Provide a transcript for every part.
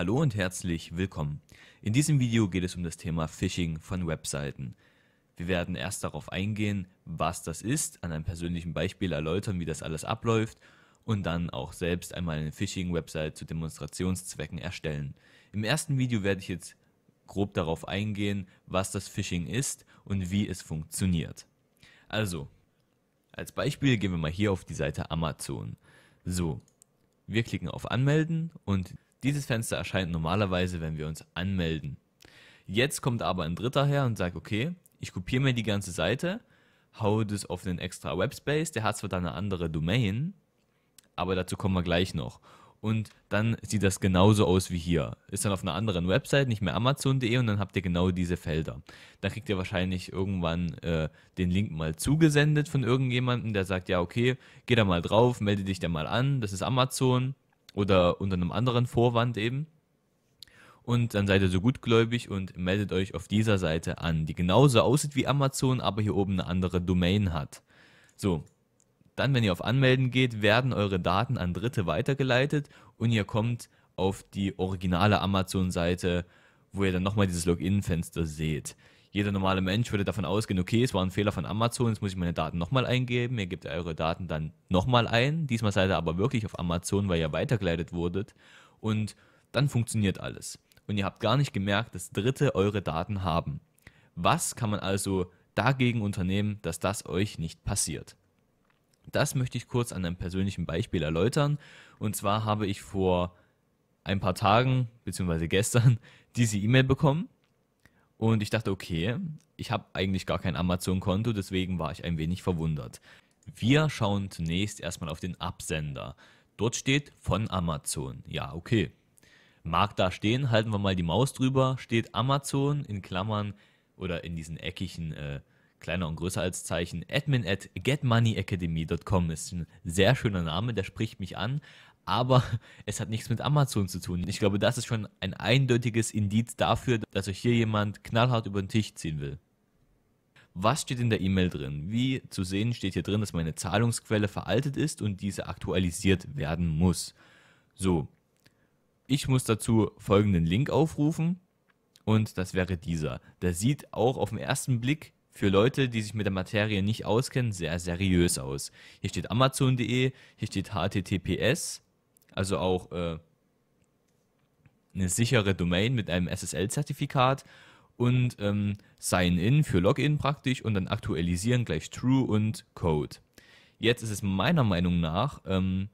Hallo und herzlich willkommen. In diesem Video geht es um das Thema Phishing von Webseiten. Wir werden erst darauf eingehen, was das ist, an einem persönlichen Beispiel erläutern, wie das alles abläuft und dann auch selbst einmal eine Phishing-Website zu Demonstrationszwecken erstellen. Im ersten Video werde ich jetzt grob darauf eingehen, was das Phishing ist und wie es funktioniert. Also, als Beispiel gehen wir mal hier auf die Seite Amazon. So, wir klicken auf Anmelden und dieses Fenster erscheint normalerweise, wenn wir uns anmelden. Jetzt kommt aber ein Dritter her und sagt, okay, ich kopiere mir die ganze Seite, haue das auf den extra Webspace, der hat zwar dann eine andere Domain, aber dazu kommen wir gleich noch. Und dann sieht das genauso aus wie hier. Ist dann auf einer anderen Website, nicht mehr amazon.de und dann habt ihr genau diese Felder. Dann kriegt ihr wahrscheinlich irgendwann äh, den Link mal zugesendet von irgendjemandem, der sagt, ja okay, geh da mal drauf, melde dich da mal an, das ist Amazon oder unter einem anderen Vorwand eben. Und dann seid ihr so gutgläubig und meldet euch auf dieser Seite an, die genauso aussieht wie Amazon, aber hier oben eine andere Domain hat. So, dann, wenn ihr auf Anmelden geht, werden eure Daten an Dritte weitergeleitet und ihr kommt auf die originale Amazon-Seite, wo ihr dann nochmal dieses Login-Fenster seht. Jeder normale Mensch würde davon ausgehen, okay, es war ein Fehler von Amazon, jetzt muss ich meine Daten nochmal eingeben. Ihr gebt eure Daten dann nochmal ein. Diesmal seid ihr aber wirklich auf Amazon, weil ihr weitergeleitet wurdet. Und dann funktioniert alles. Und ihr habt gar nicht gemerkt, dass Dritte eure Daten haben. Was kann man also dagegen unternehmen, dass das euch nicht passiert? Das möchte ich kurz an einem persönlichen Beispiel erläutern. Und zwar habe ich vor ein paar Tagen, beziehungsweise gestern, diese E-Mail bekommen und ich dachte, okay, ich habe eigentlich gar kein Amazon-Konto, deswegen war ich ein wenig verwundert. Wir schauen zunächst erstmal auf den Absender. Dort steht von Amazon. Ja, okay. Mag da stehen, halten wir mal die Maus drüber, steht Amazon in Klammern oder in diesen eckigen äh, kleiner und größer als Zeichen, admin at getmoneyacademy.com ist ein sehr schöner Name, der spricht mich an, aber es hat nichts mit Amazon zu tun. Ich glaube, das ist schon ein eindeutiges Indiz dafür, dass euch hier jemand knallhart über den Tisch ziehen will. Was steht in der E-Mail drin? Wie zu sehen steht hier drin, dass meine Zahlungsquelle veraltet ist und diese aktualisiert werden muss. So, ich muss dazu folgenden Link aufrufen und das wäre dieser. Der sieht auch auf den ersten Blick für Leute, die sich mit der Materie nicht auskennen, sehr seriös aus. Hier steht Amazon.de, hier steht HTTPS, also auch äh, eine sichere Domain mit einem SSL-Zertifikat und ähm, Sign-in für Login praktisch und dann aktualisieren gleich True und Code. Jetzt ist es meiner Meinung nach ähm,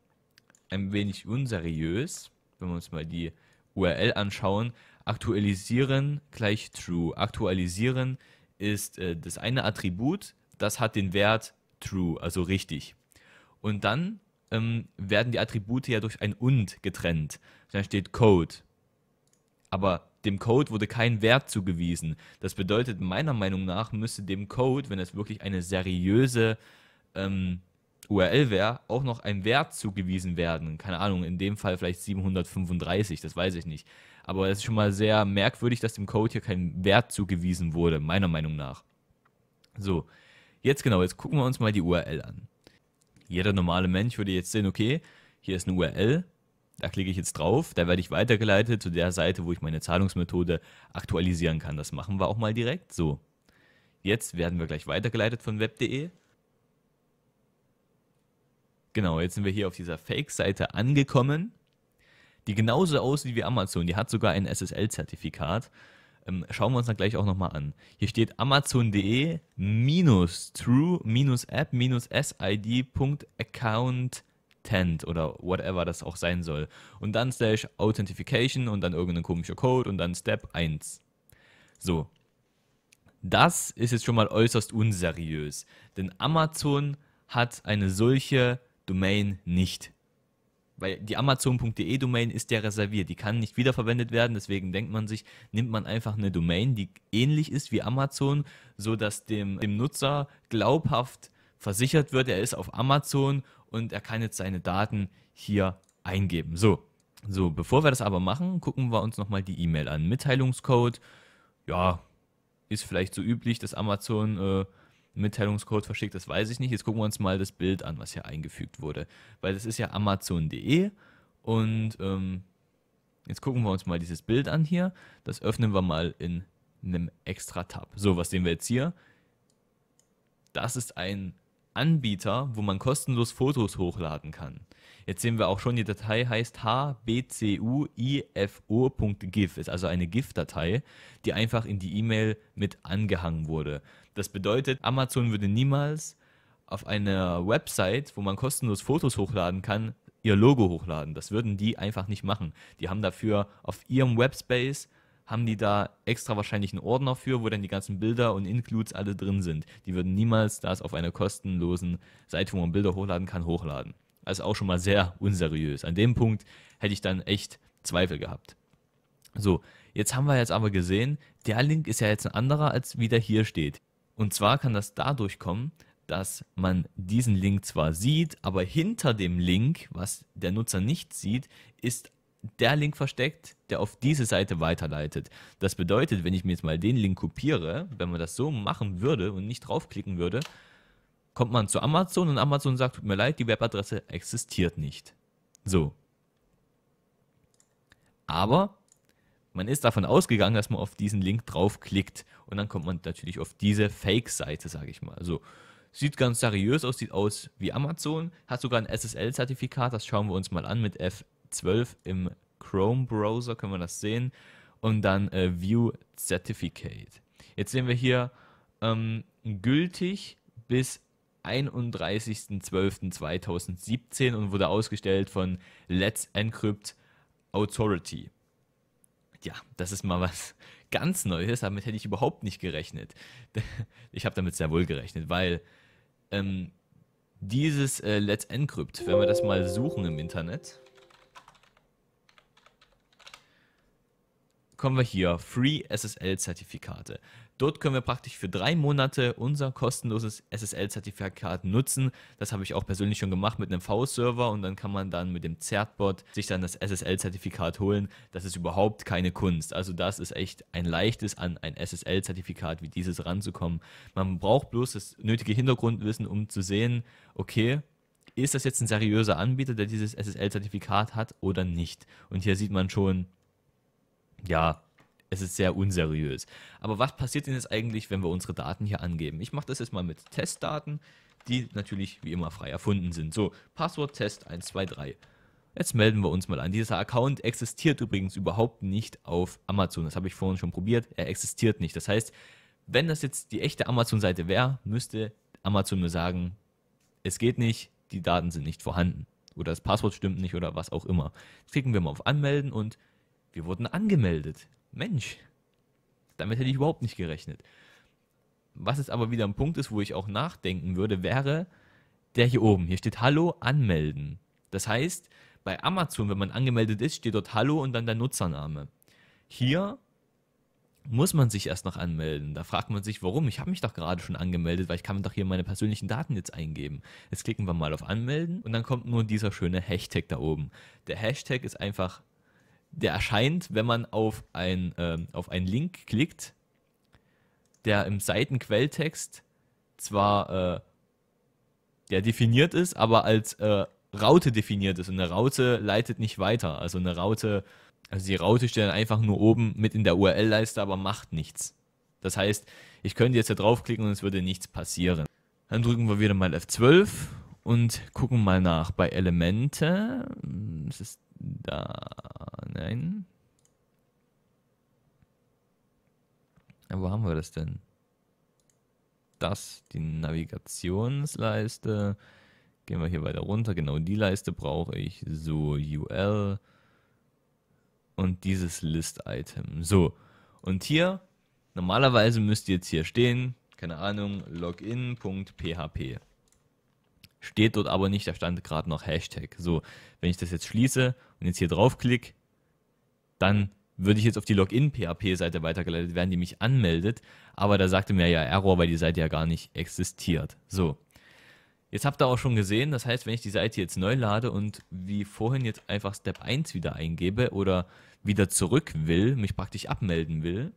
ein wenig unseriös, wenn wir uns mal die URL anschauen. Aktualisieren gleich True. Aktualisieren ist äh, das eine Attribut, das hat den Wert True, also richtig. Und dann ähm, werden die Attribute ja durch ein und getrennt. Dann steht Code. Aber dem Code wurde kein Wert zugewiesen. Das bedeutet, meiner Meinung nach müsste dem Code, wenn es wirklich eine seriöse ähm, URL wäre, auch noch ein Wert zugewiesen werden. Keine Ahnung, in dem Fall vielleicht 735, das weiß ich nicht. Aber es ist schon mal sehr merkwürdig, dass dem Code hier kein Wert zugewiesen wurde, meiner Meinung nach. So, jetzt genau, jetzt gucken wir uns mal die URL an. Jeder normale Mensch würde jetzt sehen, okay, hier ist eine URL, da klicke ich jetzt drauf, da werde ich weitergeleitet zu der Seite, wo ich meine Zahlungsmethode aktualisieren kann. Das machen wir auch mal direkt. So, jetzt werden wir gleich weitergeleitet von web.de. Genau, jetzt sind wir hier auf dieser Fake-Seite angekommen, die genauso aussieht wie Amazon. Die hat sogar ein SSL-Zertifikat. Ähm, schauen wir uns dann gleich auch nochmal an. Hier steht amazon.de minus true minus app minus sid.account oder whatever das auch sein soll. Und dann slash Authentification und dann irgendein komischer Code und dann Step 1. So. Das ist jetzt schon mal äußerst unseriös. Denn Amazon hat eine solche Domain nicht weil die Amazon.de Domain ist ja reserviert, die kann nicht wiederverwendet werden, deswegen denkt man sich, nimmt man einfach eine Domain, die ähnlich ist wie Amazon, so dass dem, dem Nutzer glaubhaft versichert wird, er ist auf Amazon und er kann jetzt seine Daten hier eingeben. So, so, bevor wir das aber machen, gucken wir uns nochmal die E-Mail an. Mitteilungscode, ja, ist vielleicht so üblich, dass Amazon äh, Mitteilungscode verschickt, das weiß ich nicht. Jetzt gucken wir uns mal das Bild an, was hier eingefügt wurde. Weil das ist ja amazon.de und ähm, Jetzt gucken wir uns mal dieses Bild an hier. Das öffnen wir mal in einem extra Tab. So, was sehen wir jetzt hier? Das ist ein Anbieter, wo man kostenlos Fotos hochladen kann. Jetzt sehen wir auch schon, die Datei heißt hbcuifo.gif, ist also eine GIF-Datei, die einfach in die E-Mail mit angehangen wurde. Das bedeutet, Amazon würde niemals auf einer Website, wo man kostenlos Fotos hochladen kann, ihr Logo hochladen. Das würden die einfach nicht machen. Die haben dafür auf ihrem Webspace haben die da extra wahrscheinlich einen Ordner für, wo dann die ganzen Bilder und Includes alle drin sind. Die würden niemals das auf einer kostenlosen Seite, wo man Bilder hochladen kann, hochladen. Also auch schon mal sehr unseriös. An dem Punkt hätte ich dann echt Zweifel gehabt. So, jetzt haben wir jetzt aber gesehen, der Link ist ja jetzt ein anderer, als wie der hier steht. Und zwar kann das dadurch kommen, dass man diesen Link zwar sieht, aber hinter dem Link, was der Nutzer nicht sieht, ist der Link versteckt, der auf diese Seite weiterleitet. Das bedeutet, wenn ich mir jetzt mal den Link kopiere, wenn man das so machen würde und nicht draufklicken würde, kommt man zu Amazon und Amazon sagt, tut mir leid, die Webadresse existiert nicht. So. Aber man ist davon ausgegangen, dass man auf diesen Link draufklickt und dann kommt man natürlich auf diese Fake-Seite, sage ich mal. Also sieht ganz seriös aus, sieht aus wie Amazon, hat sogar ein SSL-Zertifikat, das schauen wir uns mal an mit F 12 im Chrome-Browser, können wir das sehen. Und dann äh, View Certificate. Jetzt sehen wir hier ähm, gültig bis 31.12.2017 und wurde ausgestellt von Let's Encrypt Authority. Ja, das ist mal was ganz Neues, damit hätte ich überhaupt nicht gerechnet. Ich habe damit sehr wohl gerechnet, weil ähm, dieses äh, Let's Encrypt, wenn wir das mal suchen im Internet, kommen wir hier, Free SSL-Zertifikate. Dort können wir praktisch für drei Monate unser kostenloses SSL-Zertifikat nutzen. Das habe ich auch persönlich schon gemacht mit einem V-Server und dann kann man dann mit dem Zertbot sich dann das SSL-Zertifikat holen. Das ist überhaupt keine Kunst. Also das ist echt ein leichtes an ein SSL-Zertifikat wie dieses ranzukommen. Man braucht bloß das nötige Hintergrundwissen, um zu sehen, okay, ist das jetzt ein seriöser Anbieter, der dieses SSL-Zertifikat hat oder nicht? Und hier sieht man schon, ja, es ist sehr unseriös. Aber was passiert denn jetzt eigentlich, wenn wir unsere Daten hier angeben? Ich mache das jetzt mal mit Testdaten, die natürlich wie immer frei erfunden sind. So, Passwort Test 123. Jetzt melden wir uns mal an. Dieser Account existiert übrigens überhaupt nicht auf Amazon. Das habe ich vorhin schon probiert. Er existiert nicht. Das heißt, wenn das jetzt die echte Amazon-Seite wäre, müsste Amazon nur sagen, es geht nicht, die Daten sind nicht vorhanden. Oder das Passwort stimmt nicht oder was auch immer. Klicken wir mal auf Anmelden und wir wurden angemeldet. Mensch, damit hätte ich überhaupt nicht gerechnet. Was jetzt aber wieder ein Punkt ist, wo ich auch nachdenken würde, wäre der hier oben. Hier steht Hallo anmelden. Das heißt, bei Amazon, wenn man angemeldet ist, steht dort Hallo und dann der Nutzername. Hier muss man sich erst noch anmelden. Da fragt man sich, warum? Ich habe mich doch gerade schon angemeldet, weil ich kann doch hier meine persönlichen Daten jetzt eingeben. Jetzt klicken wir mal auf Anmelden und dann kommt nur dieser schöne Hashtag da oben. Der Hashtag ist einfach der erscheint, wenn man auf, ein, ähm, auf einen Link klickt, der im Seitenquelltext zwar äh, der definiert ist, aber als äh, Raute definiert ist. Und eine Raute leitet nicht weiter. Also eine Raute, also die Raute steht dann einfach nur oben mit in der URL-Leiste, aber macht nichts. Das heißt, ich könnte jetzt hier draufklicken und es würde nichts passieren. Dann drücken wir wieder mal F12 und gucken mal nach bei Elemente. Es ist da, nein. Wo haben wir das denn? Das, die Navigationsleiste. Gehen wir hier weiter runter. Genau die Leiste brauche ich. So, UL. Und dieses List-Item. So, und hier, normalerweise müsste jetzt hier stehen, keine Ahnung, login.php. Steht dort aber nicht, da stand gerade noch Hashtag. So, wenn ich das jetzt schließe und jetzt hier draufklicke, dann würde ich jetzt auf die Login-PHP-Seite weitergeleitet werden, die mich anmeldet, aber da sagte mir ja Error, weil die Seite ja gar nicht existiert. So, jetzt habt ihr auch schon gesehen, das heißt, wenn ich die Seite jetzt neu lade und wie vorhin jetzt einfach Step 1 wieder eingebe oder wieder zurück will, mich praktisch abmelden will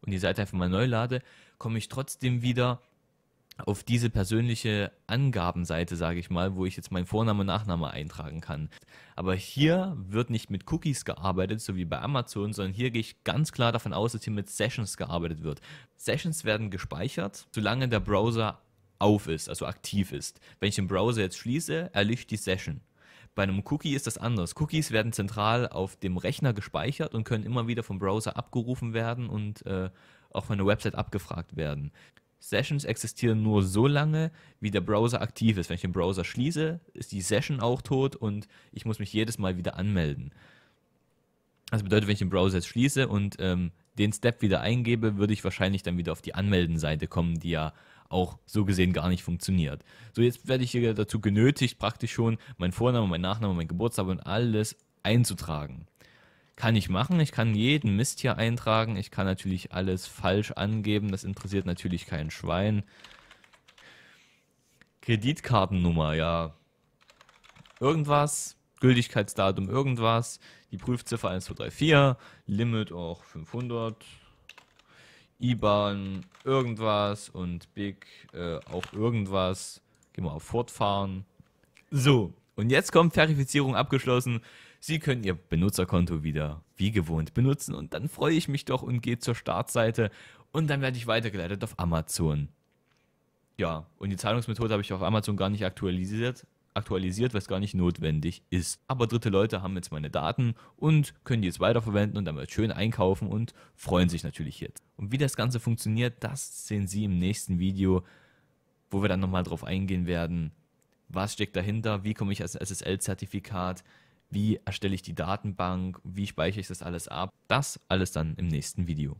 und die Seite einfach mal neu lade, komme ich trotzdem wieder auf diese persönliche Angabenseite, sage ich mal, wo ich jetzt meinen Vorname und Nachname eintragen kann. Aber hier wird nicht mit Cookies gearbeitet, so wie bei Amazon, sondern hier gehe ich ganz klar davon aus, dass hier mit Sessions gearbeitet wird. Sessions werden gespeichert, solange der Browser auf ist, also aktiv ist. Wenn ich den Browser jetzt schließe, erlischt die Session. Bei einem Cookie ist das anders. Cookies werden zentral auf dem Rechner gespeichert und können immer wieder vom Browser abgerufen werden und äh, auch von der Website abgefragt werden. Sessions existieren nur so lange, wie der Browser aktiv ist. Wenn ich den Browser schließe, ist die Session auch tot und ich muss mich jedes Mal wieder anmelden. Das bedeutet, wenn ich den Browser jetzt schließe und ähm, den Step wieder eingebe, würde ich wahrscheinlich dann wieder auf die Anmeldenseite kommen, die ja auch so gesehen gar nicht funktioniert. So, jetzt werde ich hier dazu genötigt, praktisch schon meinen Vornamen, meinen Nachnamen, mein Geburtstag und alles einzutragen. Kann ich machen. Ich kann jeden Mist hier eintragen. Ich kann natürlich alles falsch angeben. Das interessiert natürlich kein Schwein. Kreditkartennummer, ja. Irgendwas. Gültigkeitsdatum, irgendwas. Die Prüfziffer 1234. Limit auch 500. IBAN, irgendwas. Und Big äh, auch irgendwas. Gehen wir auf Fortfahren. So. Und jetzt kommt Verifizierung abgeschlossen. Sie können Ihr Benutzerkonto wieder wie gewohnt benutzen und dann freue ich mich doch und gehe zur Startseite und dann werde ich weitergeleitet auf Amazon. Ja, und die Zahlungsmethode habe ich auf Amazon gar nicht aktualisiert, aktualisiert, was gar nicht notwendig ist. Aber dritte Leute haben jetzt meine Daten und können die jetzt weiterverwenden und damit schön einkaufen und freuen sich natürlich jetzt. Und wie das Ganze funktioniert, das sehen Sie im nächsten Video, wo wir dann nochmal drauf eingehen werden. Was steckt dahinter? Wie komme ich als SSL-Zertifikat? Wie erstelle ich die Datenbank, wie speichere ich das alles ab. Das alles dann im nächsten Video.